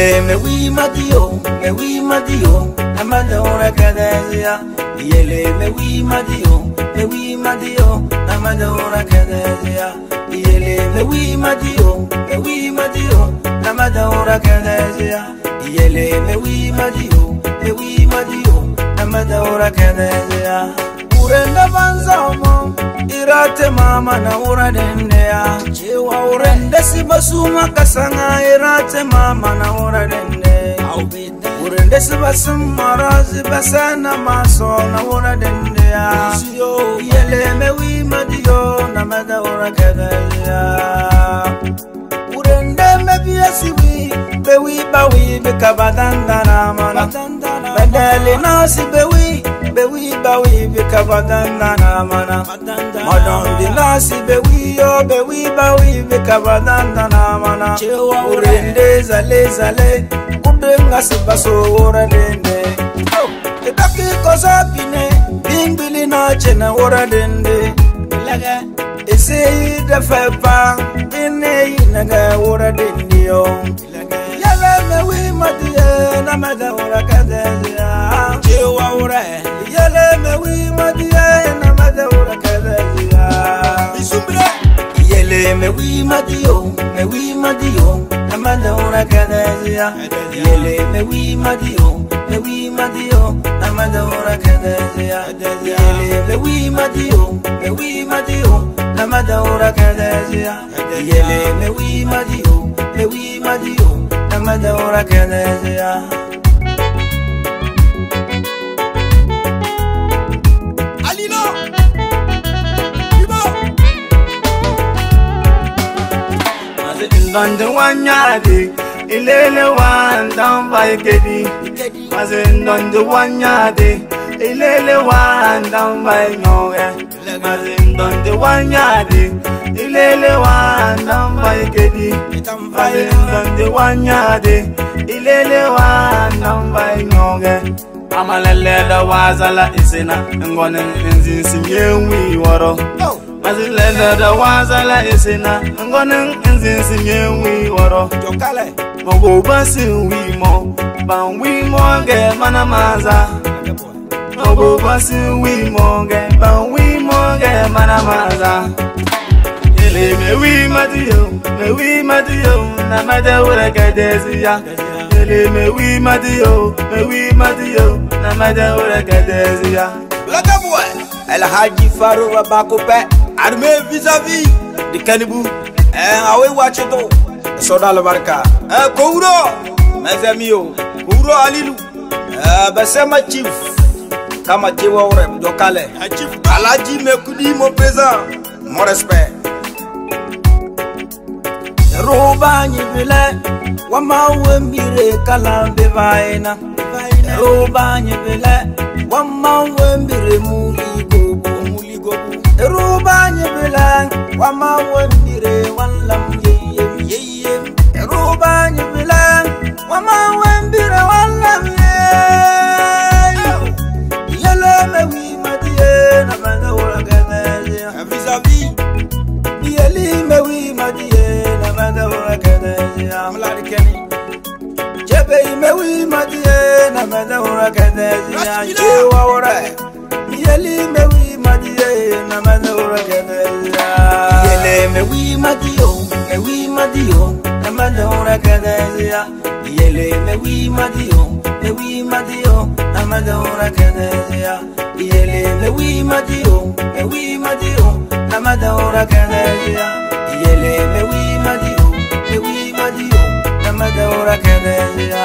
Yele me wi madio, me wi madio, namada ora kadezia. Yele me wi madio, me wi madio, namada ora kadezia. Yele me wi madio, me wi madio, namada ora kadezia. Yele me wi madio, me wi madio, namada ora kadezia. urenda vanzamo irate mama na uradendea. Cewa urende sibasuma kasanga irate mama na uradende urende sibasimara zibasena maso na uradendea. Yeleme wimadiyo namede urakedeya urendeme biyesiwi bewi bawi bikabadandana mana. Bedeli nasi bewi ba wi be kabadanda na mana. Madam di nasi be wi yo be wi ba wi be kabadanda na mana. Urende zale zale, kubenga si baso ora dende. Itaki kosa pine, bingbili na ora dende. Ese da fepa, ine ora dende yo. Yale me wi madiye na mada ora kadezia. Wi madiyo, me wi madiyo, na mada ora kadezia. Yele me wi madiyo, me wi madiyo, na mada ora kadezia. Yele me wi madiyo, me wi madiyo, na mada ora kadezia. Yele me wi madiyo, me wi madiyo, na mada ora ndonjir wanyaadi ilele wandan fay gedi mase ndonjir wanyaadi ilele wandan fay ñooge mase ndonjir wanyaadi ilele wandan fay gedi mase ndonjir wanyaadi ilele wandan fay ñooge amaleleda wasala isina ngonen ensin simye wi woro. oh. Mazilele da wazala isina ngonin inzin sinye wi woro Jokale. Mogo basi wi mo ban wi mo ge mana maza Mogo basi wi mo ge ban wi mo ge mana maza Ele me wi madiyo me wi madiyo na mada wura kadesiya Ele me wi madiyo me wi madiyo na mada wura kadesiya Black boy. El Haji Faru Rabakope. Armé vis-à-vis de Kanibou. Eh, awe wacheto. Soda la barka. Eh, Kouro. Mes amis, oh. Kouro Alilu. Eh, Besema Chief. Kama Chewa Orem, Jokale. Alaji Mekudi, mon présent. Mon respect. Roba nyibile wama wembire kalambe vaina Roba nyibile wama wembire muligobu rubani bilan wama wandire wallam yeyem yeyem rubani bilan wama wandire wallam yeyem yala mawi madiyena manga wuraga mazi hafizabi yali mawi madiyena manga wuraga mazi amlari kani jebe mawi madiyena manga wuraga mazi anjewa wura yali mawi madie na mena ura kadezi ya Yele me wi madio, me wi madio na mena ura kadezi ya Yele me me wi madio na mena ura kadezi ya Yele me wi madio, me me wi madio, me wi madio na mena ura kadezi ya